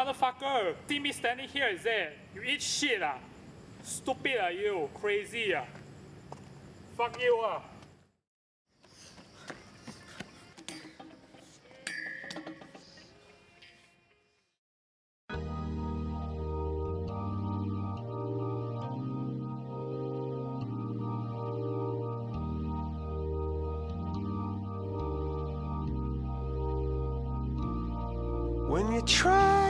Motherfucker, see me standing here is it? You eat shit ah. Stupid are you? Crazy ah. Fuck you ah. When you try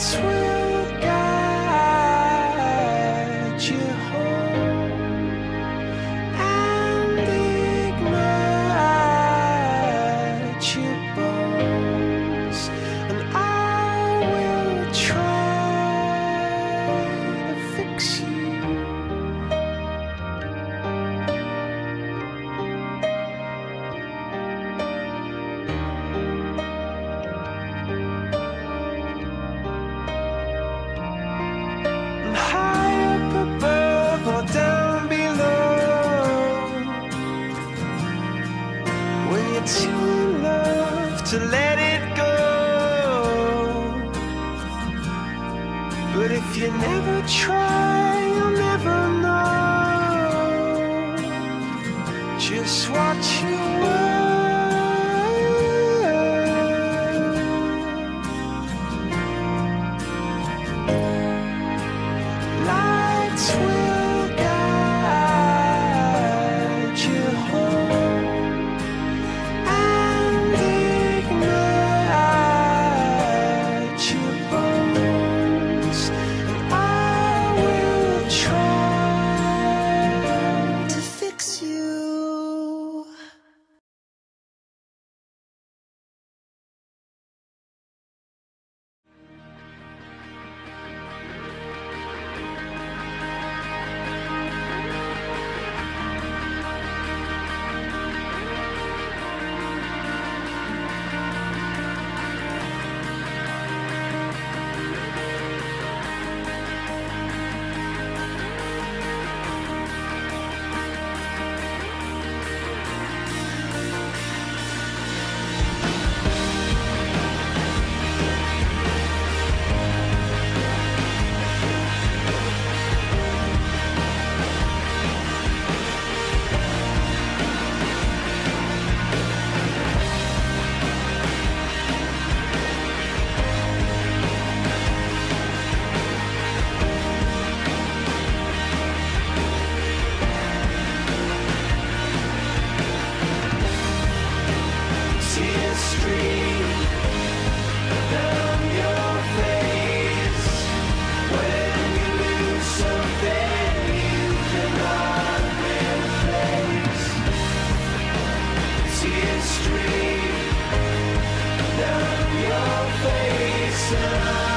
Lights to let it go. But if you never try, face.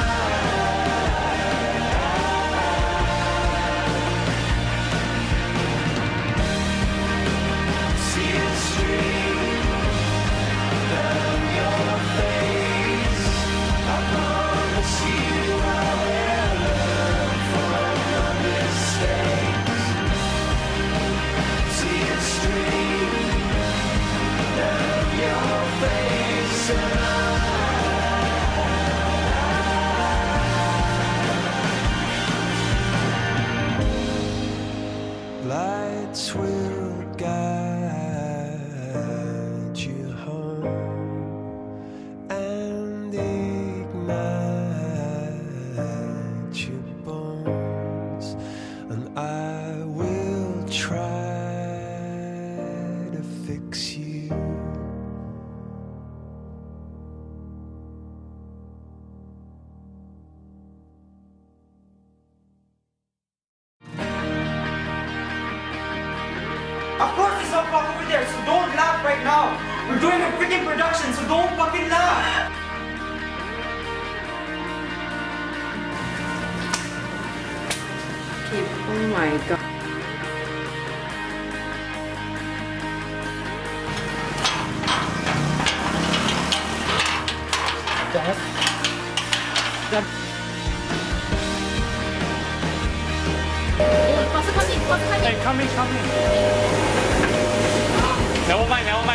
Doing a freaking production, so don't fucking laugh! Okay, oh my god. Hey, come in, come in.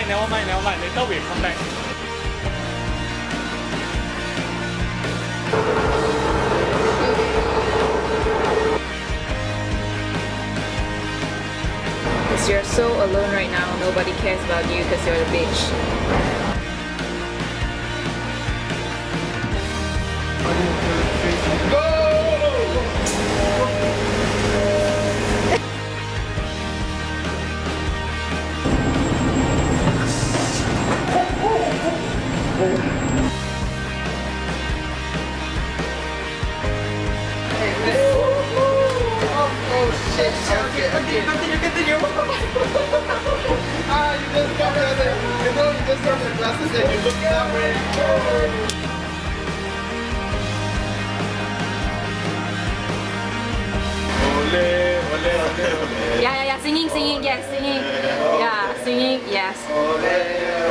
Never mind, never mind, never mind. Later we'll come back. Because you're so alone right now, nobody cares about you because you're a bitch. Continue! Ah, you just come here you know you just have the glasses and you look that way. Yeah, yeah, yeah, singing, singing, yes, singing. Yeah, singing, yes.